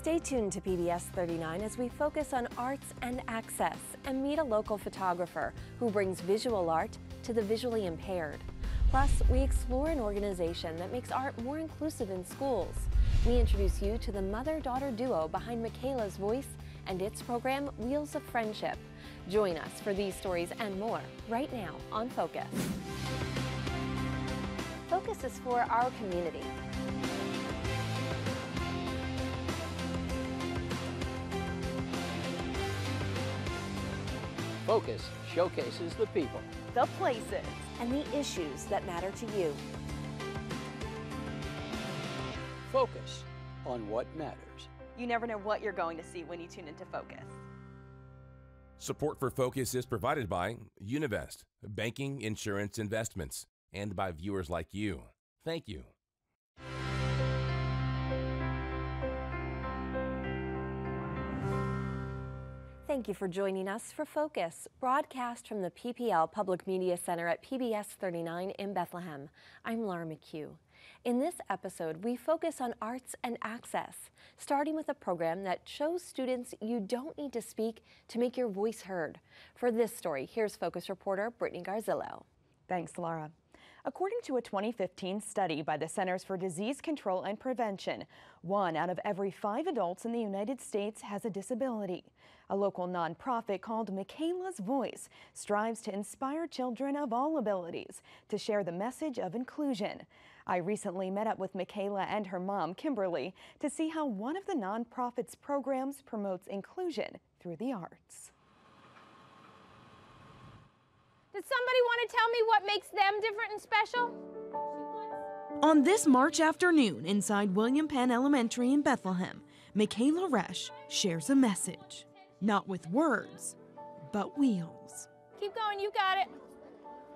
Stay tuned to PBS 39 as we focus on arts and access and meet a local photographer who brings visual art to the visually impaired. Plus, we explore an organization that makes art more inclusive in schools. We introduce you to the mother daughter duo behind Mikayla's Voice and its program, Wheels of Friendship. Join us for these stories and more right now on Focus. Focus is for our community. Focus showcases the people, the places, and the issues that matter to you. Focus on what matters. You never know what you're going to see when you tune into Focus. Support for Focus is provided by Univest, banking, insurance, investments, and by viewers like you. Thank you. Thank you for joining us for Focus, broadcast from the PPL Public Media Center at PBS 39 in Bethlehem. I'm Laura McHugh. In this episode, we focus on arts and access, starting with a program that shows students you don't need to speak to make your voice heard. For this story, here's Focus reporter Brittany Garzillo. Thanks, Laura. According to a 2015 study by the Centers for Disease Control and Prevention, one out of every five adults in the United States has a disability. A local nonprofit called Mikayla's Voice strives to inspire children of all abilities to share the message of inclusion. I recently met up with Mikayla and her mom, Kimberly, to see how one of the nonprofit's programs promotes inclusion through the arts. Does somebody want to tell me what makes them different and special? On this March afternoon inside William Penn Elementary in Bethlehem, Mikayla Resch shares a message. Not with words, but wheels. Keep going, you got it.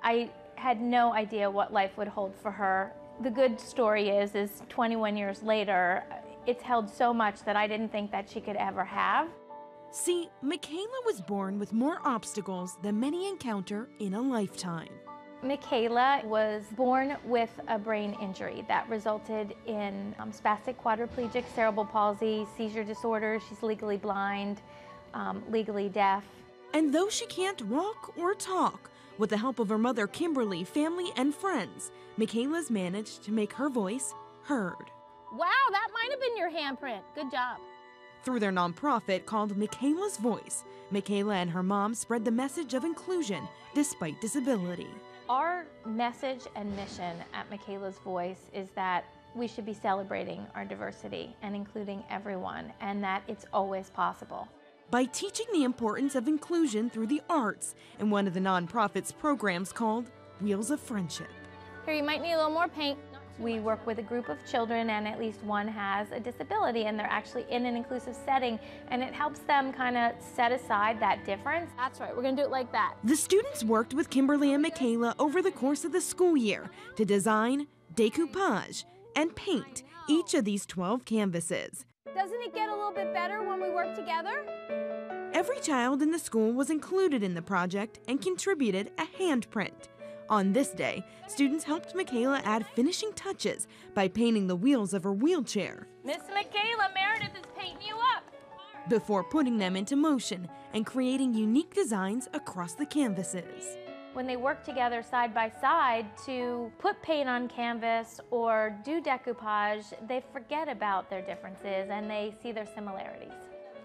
I had no idea what life would hold for her. The good story is, is 21 years later, it's held so much that I didn't think that she could ever have. See, Mikayla was born with more obstacles than many encounter in a lifetime. Mikayla was born with a brain injury that resulted in um, spastic quadriplegic cerebral palsy, seizure disorder. She's legally blind, um, legally deaf. And though she can't walk or talk, with the help of her mother, Kimberly, family, and friends, Mikayla's managed to make her voice heard. Wow, that might have been your handprint. Good job. Through their nonprofit called Mikayla's Voice, Mikayla and her mom spread the message of inclusion despite disability. Our message and mission at Mikayla's Voice is that we should be celebrating our diversity and including everyone, and that it's always possible. By teaching the importance of inclusion through the arts in one of the nonprofit's programs called Wheels of Friendship. Here, you might need a little more paint. We work with a group of children and at least one has a disability and they're actually in an inclusive setting and it helps them kind of set aside that difference. That's right, we're gonna do it like that. The students worked with Kimberly and Mikayla over the course of the school year to design, decoupage, and paint each of these 12 canvases. Doesn't it get a little bit better when we work together? Every child in the school was included in the project and contributed a handprint. On this day, students helped Mikayla add finishing touches by painting the wheels of her wheelchair. Miss Mikayla, Meredith is painting you up. Before putting them into motion and creating unique designs across the canvases. When they work together side by side to put paint on canvas or do decoupage, they forget about their differences and they see their similarities.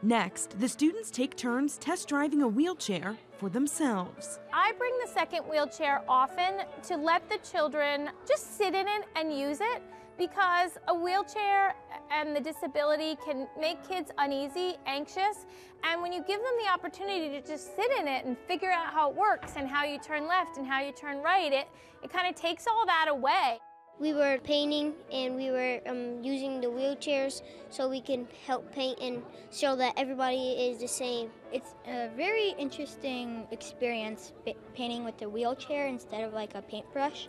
Next, the students take turns test driving a wheelchair for themselves. I bring the second wheelchair often to let the children just sit in it and use it because a wheelchair and the disability can make kids uneasy, anxious, and when you give them the opportunity to just sit in it and figure out how it works and how you turn left and how you turn right, it, it kind of takes all that away. We were painting and we were um, using the wheelchairs so we can help paint and show that everybody is the same. It's a very interesting experience painting with the wheelchair instead of like a paintbrush.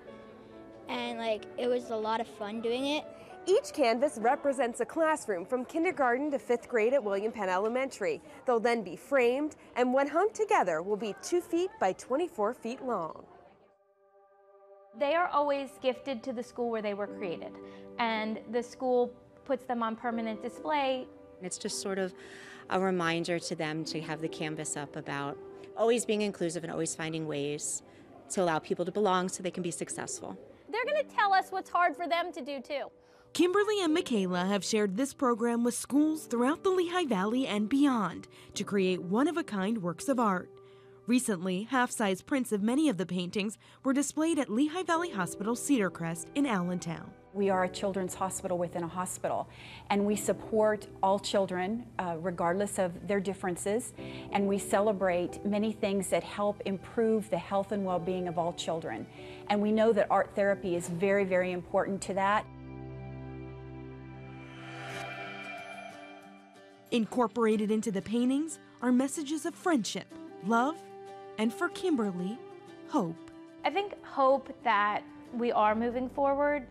And like it was a lot of fun doing it. Each canvas represents a classroom from kindergarten to fifth grade at William Penn Elementary. They'll then be framed and when hung together will be 2 feet by 24 feet long. They are always gifted to the school where they were created, and the school puts them on permanent display It's just sort of a reminder to them to have the canvas up about always being inclusive and always finding ways to allow people to belong so they can be successful. They're going to tell us what's hard for them to do too. Kimberly and Mikayla have shared this program with schools throughout the Lehigh Valley and beyond to create one of a kind works of art. Recently, half size prints of many of the paintings were displayed at Lehigh Valley Hospital Cedar Crest in Allentown. We are a children's hospital within a hospital, and we support all children uh, regardless of their differences, and we celebrate many things that help improve the health and well being of all children. And we know that art therapy is very, very important to that. Incorporated into the paintings are messages of friendship, love, and for Kimberly, hope. I think hope that we are moving forward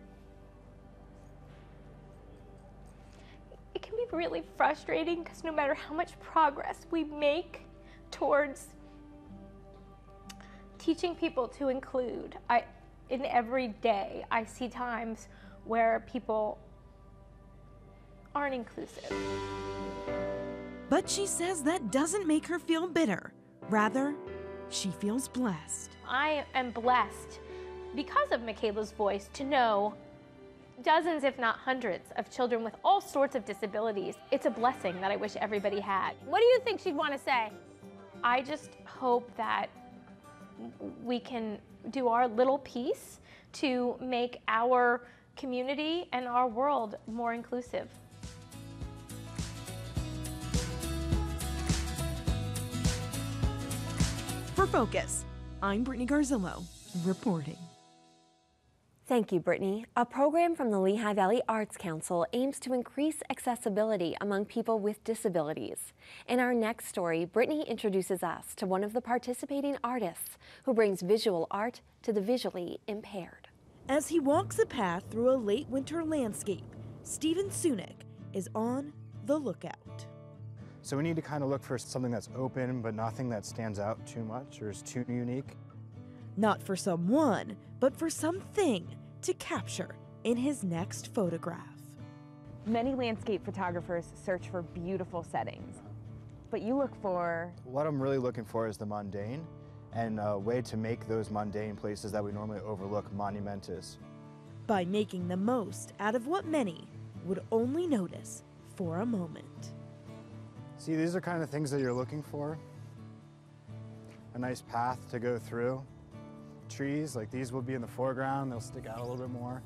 it can be really frustrating because no matter how much progress we make towards teaching people to include, I, in every day, I see times where people aren't inclusive. But she says that doesn't make her feel bitter. Rather, she feels blessed. I am blessed because of Mikayla's voice to know dozens, if not hundreds, of children with all sorts of disabilities. It's a blessing that I wish everybody had. What do you think she'd want to say? I just hope that we can do our little piece to make our community and our world more inclusive. Focus, I'm Brittany Garzillo, reporting. Thank you, Brittany. A program from the Lehigh Valley Arts Council aims to increase accessibility among people with disabilities. In our next story, Brittany introduces us to one of the participating artists who brings visual art to the visually impaired. As he walks a path through a late winter landscape, Stephen Sunick is on the lookout. So we need to kind of look for something that's open, but nothing that stands out too much or is too unique. Not for someone, but for something to capture in his next photograph. Many landscape photographers search for beautiful settings, but you look for. What I'm really looking for is the mundane and a way to make those mundane places that we normally overlook monumentous. By making the most out of what many would only notice for a moment. See, these are kind of things that you're looking for. A nice path to go through, trees, like these will be in the foreground, they'll stick out a little bit more.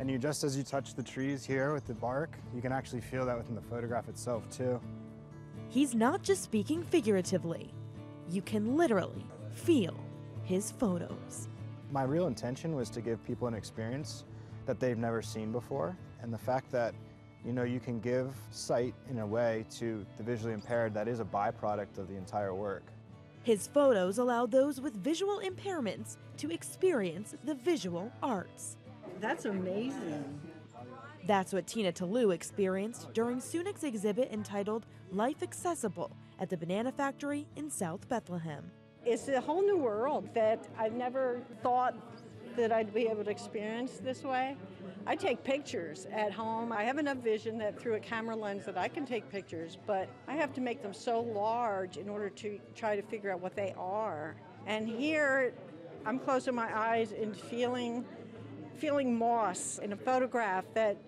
And you just as you touch the trees here with the bark, you can actually feel that within the photograph itself too. He's not just speaking figuratively. You can literally feel his photos. My real intention was to give people an experience that they've never seen before. And the fact that, you know, you can give sight in a way to the visually impaired that is a byproduct of the entire work. His photos allow those with visual impairments to experience the visual arts. That's amazing. That's what Tina Talou experienced during Sunick's exhibit entitled Life Accessible at the Banana Factory in South Bethlehem. It's a whole new world that I've never thought that I'd be able to experience this way. I take pictures at home. I have enough vision that through a camera lens that I can take pictures, but I have to make them so large in order to try to figure out what they are. And here, I'm closing my eyes and feeling, feeling moss in a photograph that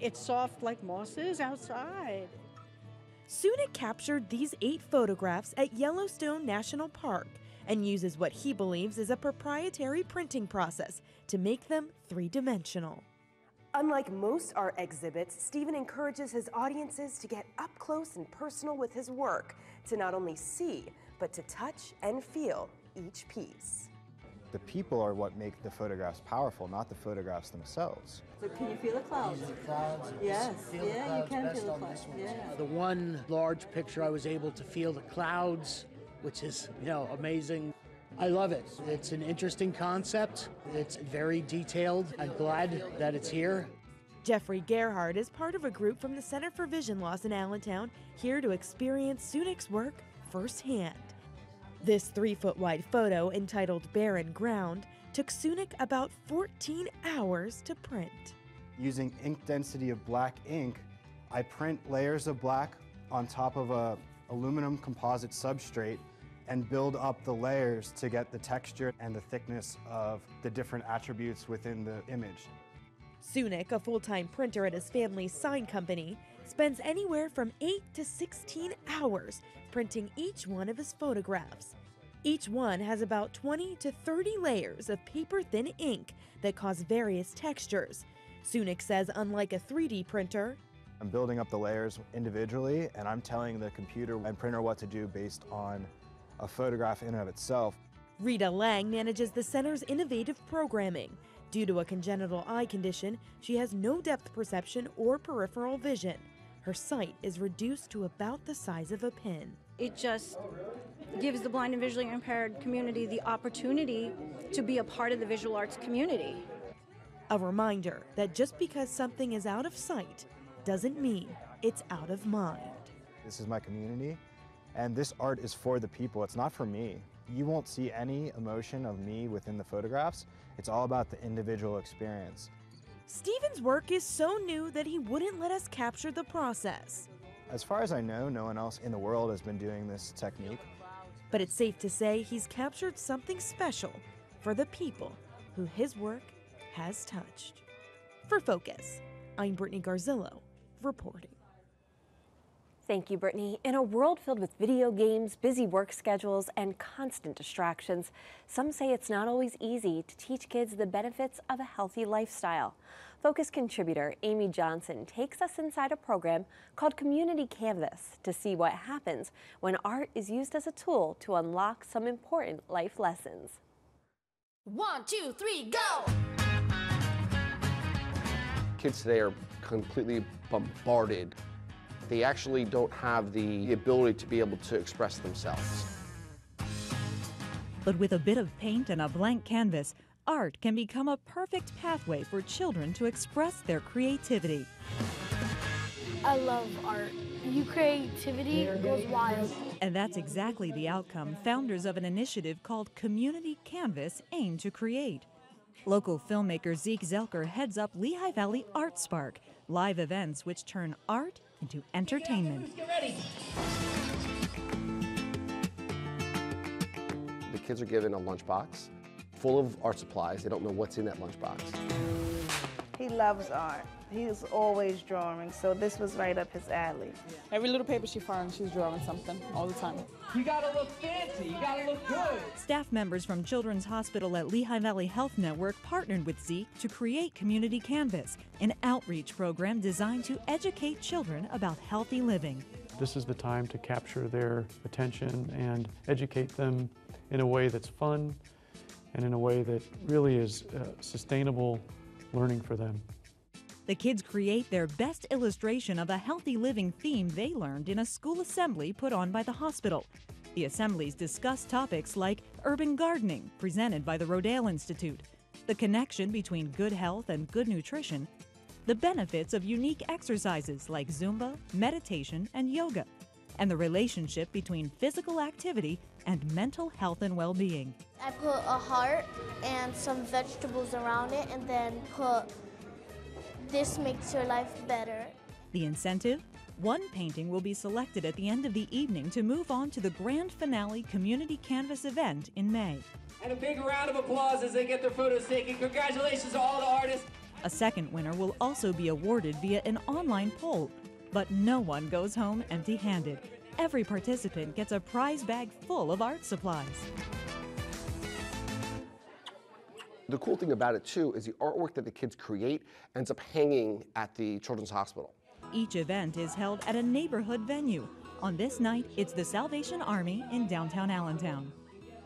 it's soft like moss is outside. Sunick captured these eight photographs at Yellowstone National Park and uses what he believes is a proprietary printing process to make them three dimensional. Unlike most art exhibits, Stephen encourages his audiences to get up close and personal with his work, to not only see, but to touch and feel each piece. The people are what make the photographs powerful, not the photographs themselves. So can you feel the clouds? clouds Yes, feel yeah, the you can feel the clouds. this. Yeah. The one large picture I was able to feel the clouds, which is, you know, amazing. I love it. It's an interesting concept. It's very detailed. I'm glad that it's here. Jeffrey Gerhard is part of a group from the Center for Vision Loss in Allentown, here to experience Sunick's work firsthand. This three foot wide photo, entitled Barren Ground, took Sunick about 14 hours to print. Using ink density of black ink, I print layers of black on top of a aluminum composite substrate and build up the layers to get the texture and the thickness of the different attributes within the image. Sunick, a full-time printer at his family's sign company, spends anywhere from 8 to 16 hours printing each one of his photographs. Each one has about 20 to 30 layers of paper-thin ink that cause various textures. Sunick says unlike a 3D printer, I'm building up the layers individually and I'm telling the computer and printer what to do based on a photograph in and of itself. Rita Lang manages the center's innovative programming. Due to a congenital eye condition, she has no depth perception or peripheral vision. Her sight is reduced to about the size of a pin. It just gives the blind and visually impaired community the opportunity to be a part of the visual arts community. A reminder that just because something is out of sight doesn't mean it's out of mind. This is my community, and this art is for the people. It's not for me. You won't see any emotion of me within the photographs. It's all about the individual experience. Steven's work is so new that he wouldn't let us capture the process. As far as I know, no one else in the world has been doing this technique. But it's safe to say he's captured something special for the people who his work has touched. For Focus, I'm Brittany Garzillo, reporting. Thank you, Brittany. In a world filled with video games, busy work schedules, and constant distractions, some say it's not always easy to teach kids the benefits of a healthy lifestyle. Focus contributor Amy Johnson takes us inside a program called Community Canvas to see what happens when art is used as a tool to unlock some important life lessons. One, two, three, go! Kids today are completely bombarded they actually don't have the ability to be able to express themselves. But with a bit of paint and a blank canvas, art can become a perfect pathway for children to express their creativity. I love art. New creativity goes wild. And that's exactly the outcome founders of an initiative called Community Canvas aim to create. Local filmmaker Zeke Zelker heads up Lehigh Valley Art Spark, live events which turn art into entertainment. The kids are given a lunchbox full of art supplies. They don't know what's in that lunchbox. He loves art. He's always drawing, so this was right up his alley. Every little paper she finds, she's drawing something all the time. You gotta look fancy, you gotta look good. Staff members from Children's Hospital at Lehigh Valley Health Network partnered with Zeke to create Community Canvas, an outreach program designed to educate children about healthy living. This is the time to capture their attention and educate them in a way that's fun and in a way that really is uh, sustainable learning for them. The kids create their best illustration of a healthy living theme they learned in a school assembly put on by the hospital. The assemblies discuss topics like urban gardening, presented by the Rodale Institute, the connection between good health and good nutrition, the benefits of unique exercises like Zumba, meditation, and yoga, and the relationship between physical activity and mental health and well being. I put a heart and some vegetables around it, and then put this makes your life better. The incentive? One painting will be selected at the end of the evening to move on to the grand finale community canvas event in May. And a big round of applause as they get their photos taken. Congratulations to all the artists. A second winner will also be awarded via an online poll, but no one goes home empty handed. Every participant gets a prize bag full of art supplies. The cool thing about it too is the artwork that the kids create ends up hanging at the Children's Hospital. Each event is held at a neighborhood venue. On this night, it's the Salvation Army in downtown Allentown.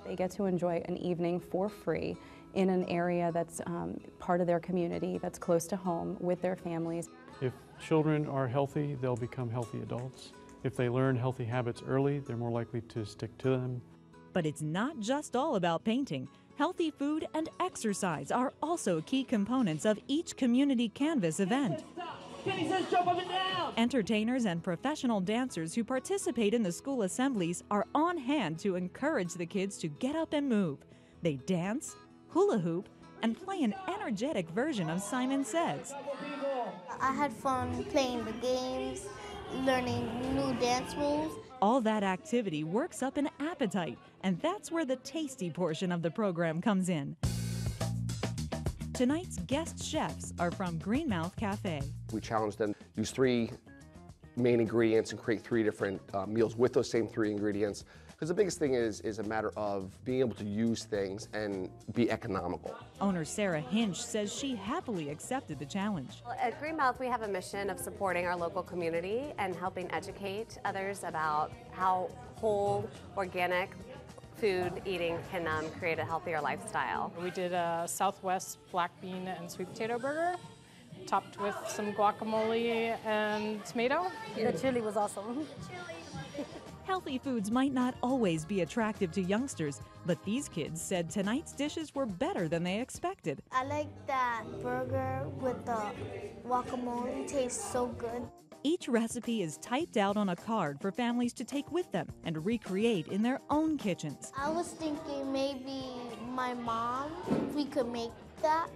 They get to enjoy an evening for free in an area that's um, part of their community, that's close to home with their families. If children are healthy, they'll become healthy adults. If they learn healthy habits early, they're more likely to stick to them. But it's not just all about painting. Healthy food and exercise are also key components of each Community Canvas event. Entertainers and professional dancers who participate in the school assemblies are on hand to encourage the kids to get up and move. They dance, hula hoop, and play an energetic version of Simon Says. I had fun playing the games, learning new dance moves. All that activity works up an appetite, and that's where the tasty portion of the program comes in. Tonight's guest chefs are from Greenmouth Cafe. We challenge them use three main ingredients and create three different uh, meals with those same three ingredients. Because the biggest thing is is a matter of being able to use things and be economical. Owner Sarah Hinch says she happily accepted the challenge. Well, At Greenmouth, we have a mission of supporting our local community and helping educate others about how whole, organic food eating can um, create a healthier lifestyle. We did a Southwest black bean and sweet potato burger, topped with some guacamole and tomato. The chili was awesome. Healthy foods might not always be attractive to youngsters, but these kids said tonight's dishes were better than they expected. I like that burger with the guacamole. It tastes so good. Each recipe is typed out on a card for families to take with them and recreate in their own kitchens. I was thinking maybe my mom, we could make that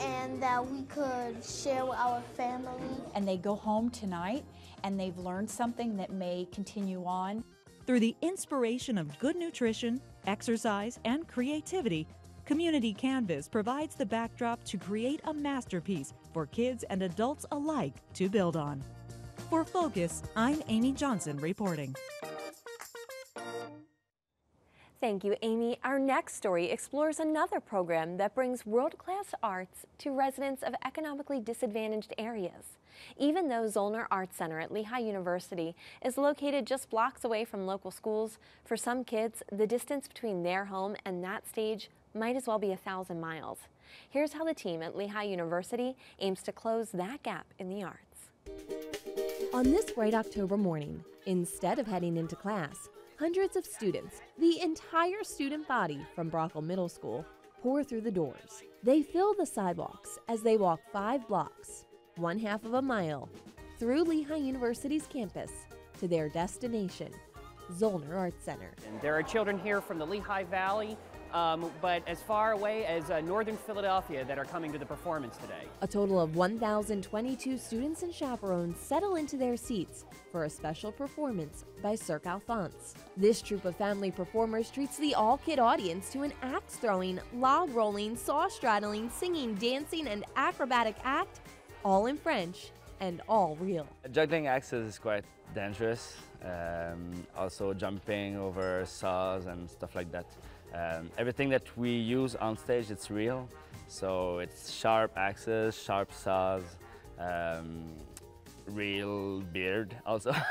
and that we could share with our family. And they go home tonight and they've learned something that may continue on. Through the inspiration of good nutrition, exercise, and creativity, Community Canvas provides the backdrop to create a masterpiece for kids and adults alike to build on. For Focus, I'm Amy Johnson reporting. Thank you, Amy. Our next story explores another program that brings world-class arts to residents of economically disadvantaged areas. Even though Zoellner Arts Center at Lehigh University is located just blocks away from local schools, for some kids, the distance between their home and that stage might as well be a thousand miles. Here's how the team at Lehigh University aims to close that gap in the arts. On this bright October morning, instead of heading into class, hundreds of students, the entire student body from Broughal Middle School, pour through the doors. They fill the sidewalks as they walk five blocks, one half of a mile, through Lehigh University's campus to their destination, Zoellner Arts Center. And there are children here from the Lehigh Valley, um, but as far away as uh, northern Philadelphia that are coming to the performance today. A total of 1,022 students and chaperones settle into their seats for a special performance by Cirque Alfonse. This troupe of family performers treats the all-kid audience to an axe throwing, log rolling, saw straddling, singing, dancing, and acrobatic act, all in French and all real. Juggling axes is quite dangerous. Um, also jumping over saws and stuff like that. Um, everything that we use on stage, it's real. So it's sharp axes, sharp saws, um, real beard also.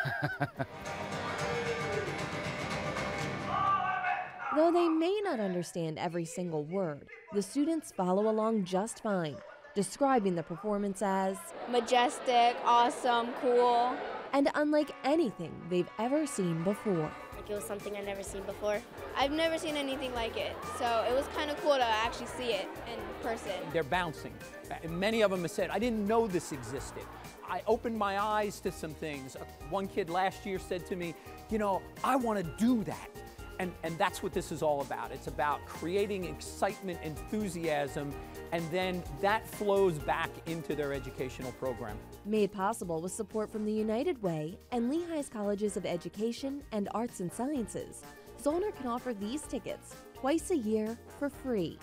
Though they may not understand every single word, the students follow along just fine, describing the performance as majestic, awesome, cool, and unlike anything they've ever seen before. Like it was something I'd never seen before. I've never seen anything like it, so it was kind of cool to actually see it in person. They're bouncing. Many of them have said, I didn't know this existed. I opened my eyes to some things. Uh, one kid last year said to me, you know, I want to do that. And, and that's what this is all about. It's about creating excitement, enthusiasm, and then that flows back into their educational program. Made possible with support from the United Way and Lehigh's Colleges of Education and Arts and Sciences, Zoellner can offer these tickets twice a year for free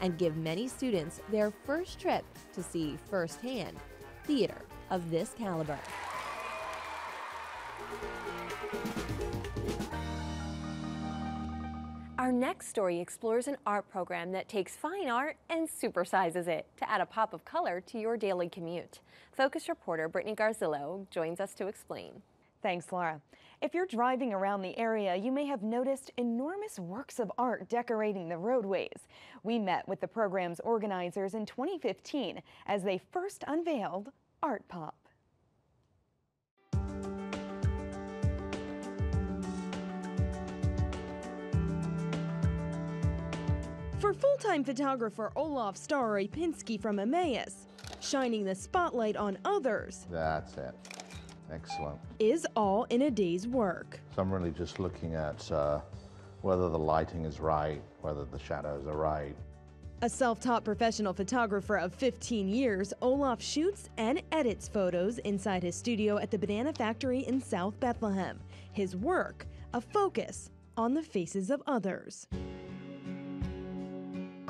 and give many students their first trip to see firsthand theater of this caliber. Our next story explores an art program that takes fine art and supersizes it to add a pop of color to your daily commute. Focus reporter Brittany Garzillo joins us to explain. Thanks, Laura. If you're driving around the area, you may have noticed enormous works of art decorating the roadways. We met with the program's organizers in 2015 as they first unveiled Art Pop. For full-time photographer Olaf Starry Pinsky from Emmaus, shining the spotlight on others That's it. Excellent. is all in a day's work. So I'm really just looking at uh, whether the lighting is right, whether the shadows are right. A self taught professional photographer of 15 years, Olaf shoots and edits photos inside his studio at the Banana Factory in South Bethlehem. His work, a focus on the faces of others.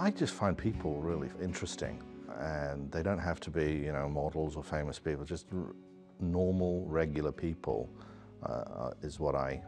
I just find people really interesting, and they don't have to be, you know, models or famous people, just normal, regular people uh, is what I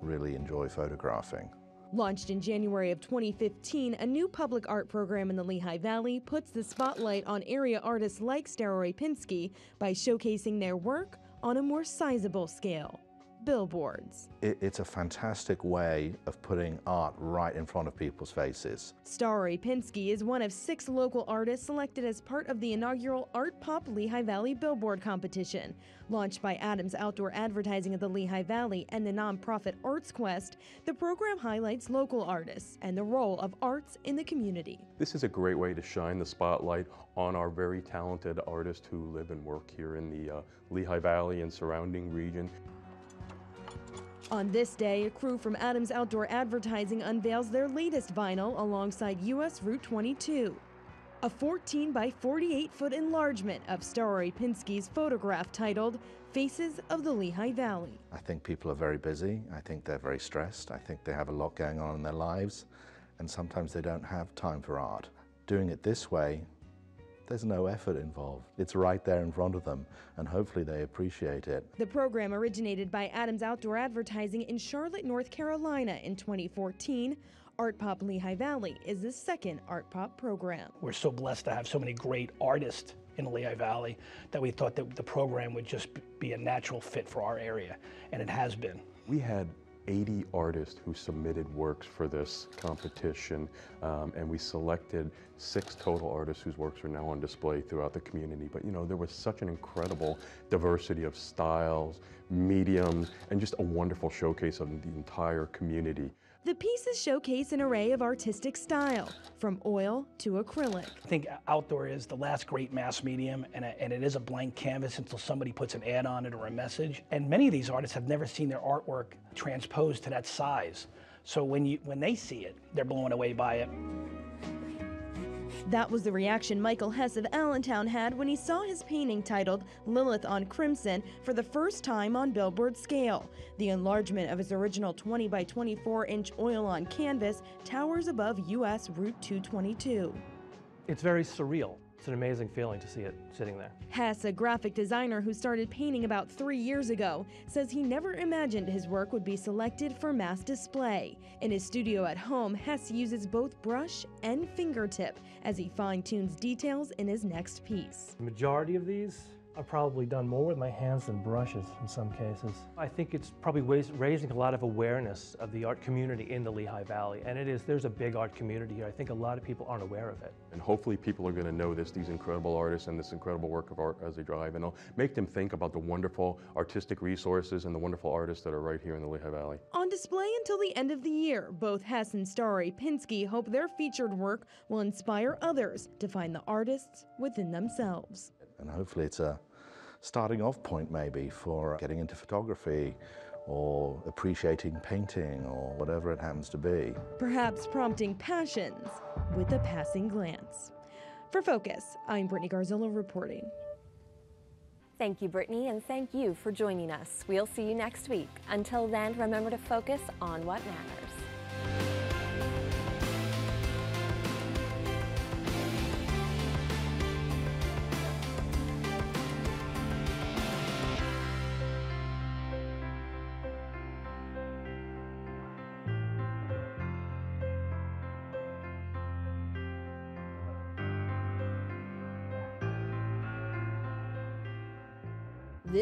really enjoy photographing. Launched in January of 2015, a new public art program in the Lehigh Valley puts the spotlight on area artists like Staroy Pinsky by showcasing their work on a more sizable scale billboards. It, it's a fantastic way of putting art right in front of people's faces. Staroy Pinsky is one of six local artists selected as part of the inaugural Art Pop Lehigh Valley Billboard Competition. Launched by Adams Outdoor Advertising of the Lehigh Valley and the nonprofit Arts Quest, the program highlights local artists and the role of arts in the community. This is a great way to shine the spotlight on our very talented artists who live and work here in the uh, Lehigh Valley and surrounding region. On this day, a crew from Adams Outdoor Advertising unveils their latest vinyl alongside US Route 22. A 14 by 48 foot enlargement of Staroy Pinsky's photograph titled Faces of the Lehigh Valley. I think people are very busy. I think they're very stressed. I think they have a lot going on in their lives, and sometimes they don't have time for art. Doing it this way there's no effort involved. It's right there in front of them, and hopefully they appreciate it. The program originated by Adams Outdoor Advertising in Charlotte, North Carolina in 2014. Art Pop Lehigh Valley is the second Art Pop program. We're so blessed to have so many great artists in the Lehigh Valley that we thought that the program would just be a natural fit for our area, and it has been. We had 80 artists who submitted works for this competition, um, and we selected six total artists whose works are now on display throughout the community. But you know, there was such an incredible diversity of styles, mediums, and just a wonderful showcase of the entire community. The pieces showcase an array of artistic style, from oil to acrylic. I think outdoor is the last great mass medium, and, and it is a blank canvas until somebody puts an ad on it or a message. And many of these artists have never seen their artwork transposed to that size. So when, you, when they see it, they're blown away by it. That was the reaction Michael Hess of Allentown had when he saw his painting titled Lilith on Crimson for the first time on billboard scale. The enlargement of his original 20 by 24 inch oil on canvas towers above US Route 222. It's very surreal. It's an amazing feeling to see it sitting there. Hess, a graphic designer who started painting about three years ago, says he never imagined his work would be selected for mass display. In his studio at home, Hess uses both brush and fingertip as he fine tunes details in his next piece. The majority of these I've probably done more with my hands than brushes in some cases. I think it's probably raising a lot of awareness of the art community in the Lehigh Valley, and it is, there's a big art community here. I think a lot of people aren't aware of it. And hopefully people are going to notice these incredible artists and this incredible work of art as they drive, and it'll make them think about the wonderful artistic resources and the wonderful artists that are right here in the Lehigh Valley. On display until the end of the year, both Hess and Staroy Pinsky hope their featured work will inspire others to find the artists within themselves and hopefully it's a starting off point maybe for getting into photography or appreciating painting or whatever it happens to be. Perhaps prompting passions with a passing glance. For Focus, I'm Brittany Garzillo reporting. Thank you, Brittany, and thank you for joining us. We'll see you next week. Until then, remember to focus on what matters.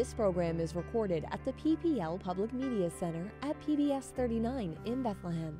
This program is recorded at the PPL Public Media Center at PBS 39 in Bethlehem.